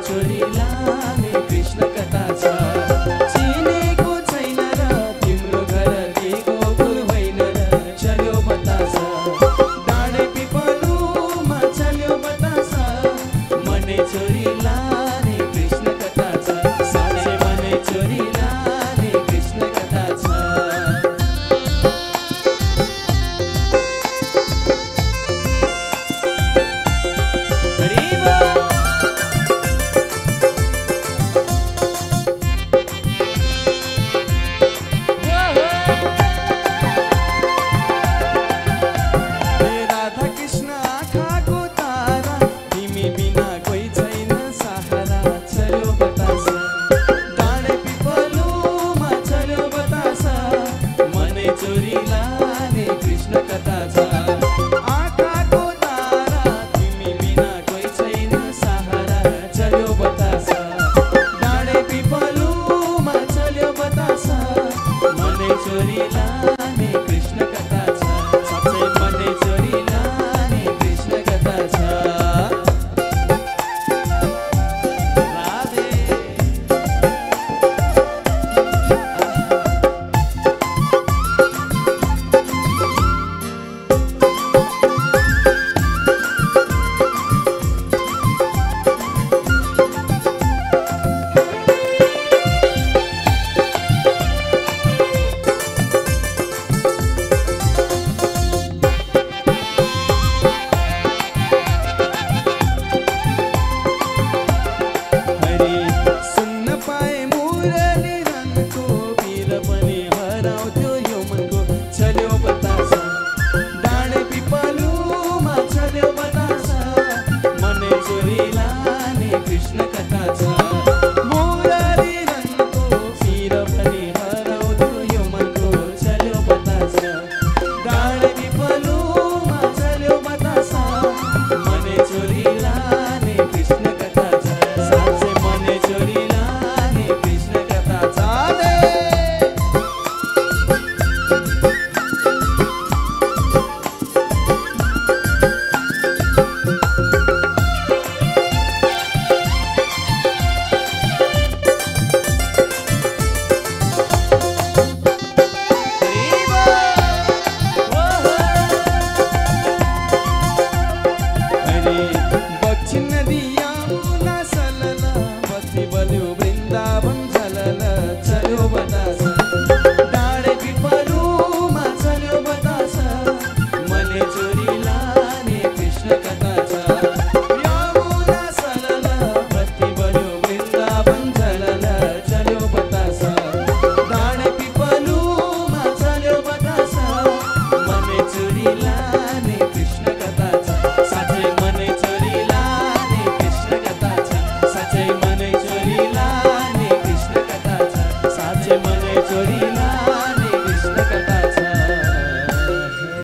चोरीला कृष्ण कथा कथाचा.